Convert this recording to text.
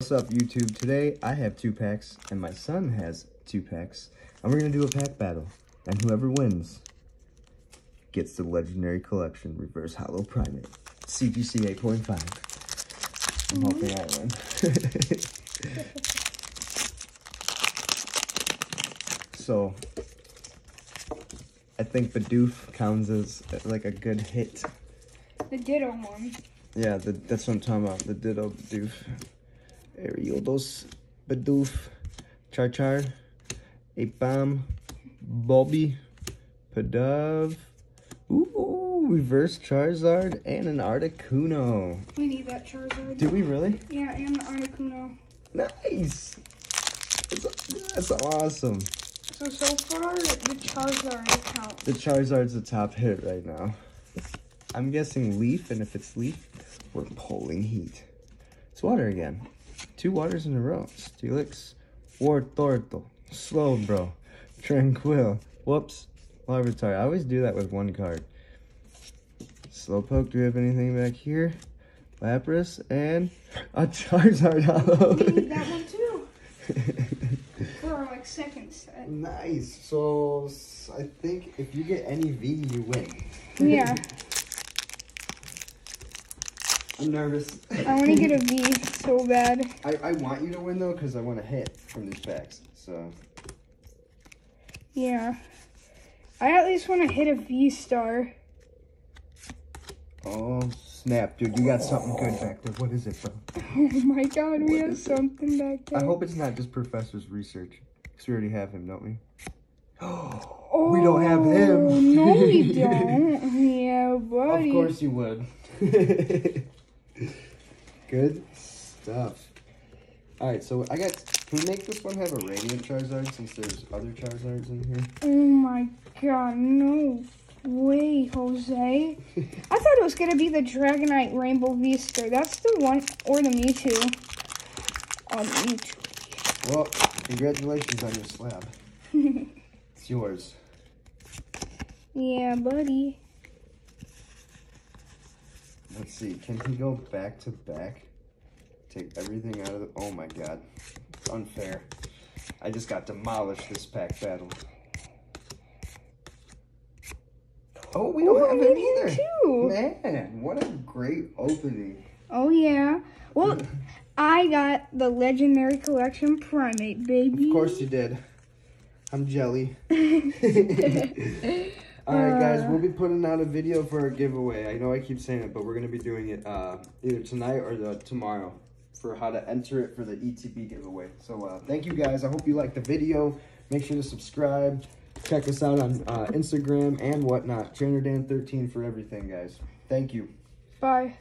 What's up YouTube? Today I have two packs and my son has two packs and we're going to do a pack battle and whoever wins gets the legendary collection reverse holo Primeape CGC 8.5. I'm hoping I win. so I think Bidoof counts as like a good hit. The Ditto one. Yeah, the, that's what I'm talking about. The Ditto Bidoof. Eriodos, Bidoof, Char Char, Apam, Bobby, Pidove, ooh, Reverse Charizard, and an Articuno. We need that Charizard. Do we really? Yeah, and the Articuno. Nice! That's, that's awesome. So, so far, the Charizard account. The Charizard's the top hit right now. I'm guessing Leaf, and if it's Leaf, we're pulling heat. It's water again. Two waters in a row. Steelix, Wartortle, Slowbro, Tranquill, whoops, Larvitar. I always do that with one card. Slowpoke, do we have anything back here? Lapras, and a Charizard holo. We need that one too. For our, like, second set. nice. So, I think if you get any V, you win. Yeah. I'm nervous. I want to get a V so bad. I, I want you to win though because I want to hit from these packs. So Yeah. I at least want to hit a V star. oh snap, dude, you got something good back there. What is it, bro? Oh my god, we have is it? something back there. I hope it's not just Professor's research because we already have him, don't we? oh, we don't have him. no, we don't. Yeah, buddy. Of course you would. good stuff. All right, so I got. Can we make this one have a radiant Charizard since there's other Charizards in here? Oh my god, no way, Jose. I thought it was gonna be the Dragonite Rainbow V-Star. That's the one, or the Mewtwo. On the Mewtwo. Well, congratulations on your slab. it's yours. Yeah, buddy. Let's see. Can he go back to back? Take everything out of the. Oh my god. It's unfair. I just got demolished this pack battle. Oh, we don't Oh, have did either. too. Man, what a great opening. Oh yeah. Well, I got the Legendary Collection Primeape, baby. Of course you did. I'm jelly. All right, guys, we'll be putting out a video for our giveaway. I know I keep saying it, but we're gonna be doing it uh, either tonight or the, tomorrow for how to enter it for the ETB giveaway. So uh, thank you guys. I hope you liked the video. Make sure to subscribe. Check us out on uh, Instagram and whatnot. Trainer Dan13 for everything, guys. Thank you. Bye.